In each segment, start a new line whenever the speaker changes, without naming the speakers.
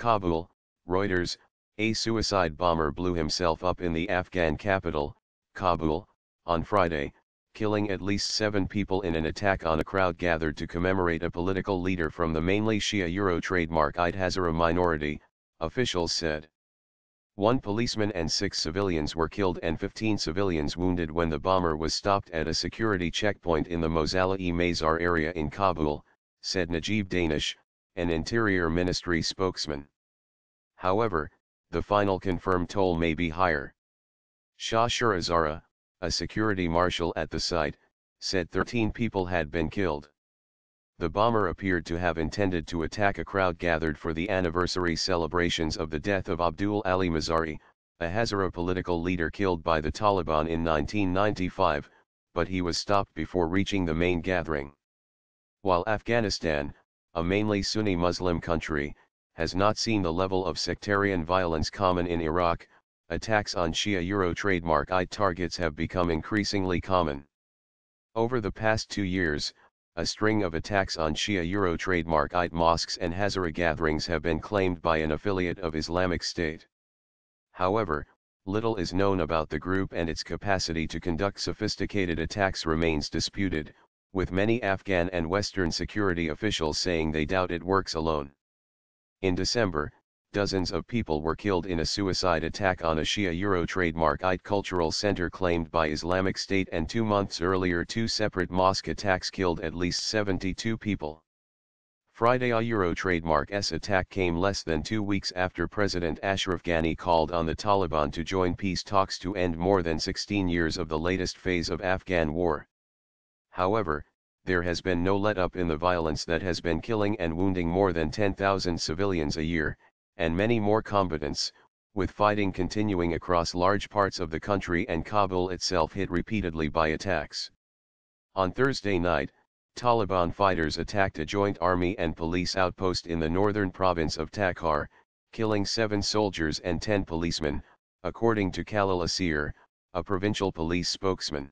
Kabul, Reuters, a suicide bomber blew himself up in the Afghan capital, Kabul, on Friday, killing at least seven people in an attack on a crowd gathered to commemorate a political leader from the mainly Shia Euro trademark-eyed Hazara minority, officials said. One policeman and six civilians were killed and 15 civilians wounded when the bomber was stopped at a security checkpoint in the Mozalla-e-Mazar area in Kabul, said Najib Danish, an Interior Ministry spokesman. However, the final confirmed toll may be higher. Shah Shurazara, a security marshal at the site, said 13 people had been killed. The bomber appeared to have intended to attack a crowd gathered for the anniversary celebrations of the death of Abdul Ali Mazari, a Hazara political leader killed by the Taliban in 1995, but he was stopped before reaching the main gathering. While Afghanistan, a mainly Sunni Muslim country, has not seen the level of sectarian violence common in Iraq, attacks on Shia Euro trademark I targets have become increasingly common. Over the past two years, a string of attacks on Shia Euro trademark IT mosques and Hazara gatherings have been claimed by an affiliate of Islamic State. However, little is known about the group and its capacity to conduct sophisticated attacks remains disputed, with many Afghan and Western security officials saying they doubt it works alone. In December, dozens of people were killed in a suicide attack on a Shia Euro trademark IT cultural center claimed by Islamic State and two months earlier two separate mosque attacks killed at least 72 people. Friday a Euro trademark S attack came less than two weeks after President Ashraf Ghani called on the Taliban to join peace talks to end more than 16 years of the latest phase of Afghan war. However, there has been no let-up in the violence that has been killing and wounding more than 10,000 civilians a year, and many more combatants, with fighting continuing across large parts of the country and Kabul itself hit repeatedly by attacks. On Thursday night, Taliban fighters attacked a joint army and police outpost in the northern province of Takhar, killing seven soldiers and ten policemen, according to Khalil Asir, a provincial police spokesman.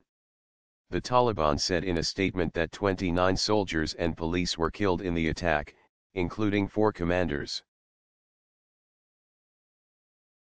The Taliban said in a statement that 29 soldiers and police were killed in the attack, including four commanders.